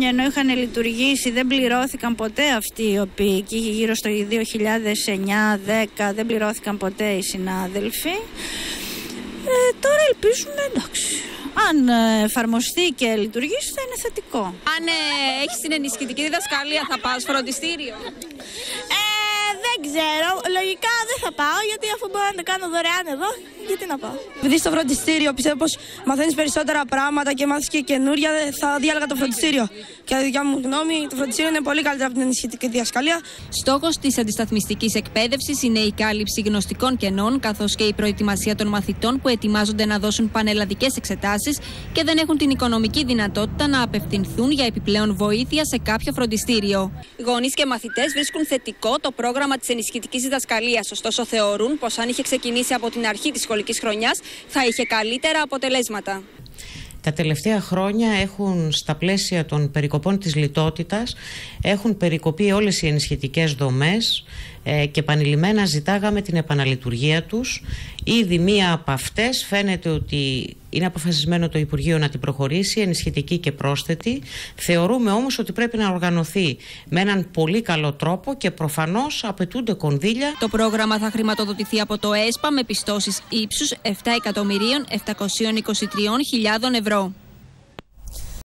Ενώ είχαν λειτουργήσει, δεν πληρώθηκαν ποτέ αυτοί οι οποίοι εκεί γύρω στο 2009-10 δεν πληρώθηκαν ποτέ οι συνάδελφοι. Ε, τώρα ελπίζουμε εντάξει. Αν ε, εφαρμοστεί και λειτουργήσει, θα είναι θετικό. Αν ε, έχεις την ενισχυτική διδασκαλία, θα πας φροντιστήριο. Ε, δεν ξέρω. Λογικά δεν θα πάω γιατί αφού μπορώ να το κάνω δωρεάν εδώ, γιατί να πάω. Επειδή στο φροντιστήριο πιστεύω πως μαθαίνεις περισσότερα πράγματα και μάθεις και καινούρια, θα διάλεγα το φροντιστήριο. Και η δικιά μου γνώμη, το φροντιστήριο είναι πολύ καλύτερο από την ενισχυτική διασκαλία. Στόχος της αντισταθμιστικής εκπαίδευσης είναι η κάλυψη γνωστικών κενών, καθώς και η προετοιμασία των μαθητών που ετοιμάζονται να δώσουν πανελλαδικές εξετάσεις και δεν έχουν την οικονομική δυνατότητα να απευθυνθούν για επιπλέον βοήθεια σε κάποιο φροντιστήριο. Γονείς και μαθητές βρίσκουν θετικό το πρόγραμμα της ενισχυτικής διδασκαλίας, ωστόσο θεωρούν πως αν είχε ξεκινήσει από την αρχή της σχολικής χρονιάς θα είχε καλύτερα αποτελέσματα. Τα τελευταία χρόνια έχουν στα πλαίσια των περικοπών της λιτότητας έχουν περικοπεί όλες οι ενισχυτικές δομές ε, και επανειλημμένα ζητάγαμε την επαναλειτουργία τους. Ήδη μία από αυτές φαίνεται ότι είναι αποφασισμένο το Υπουργείο να την προχωρήσει, ενισχυτική και πρόσθετη. Θεωρούμε όμως ότι πρέπει να οργανωθεί με έναν πολύ καλό τρόπο και προφανώς απαιτούνται κονδύλια. Το πρόγραμμα θα χρηματοδοτηθεί από το ΕΣΠΑ με πιστώσεις ύψους 7.723.000 ευρώ.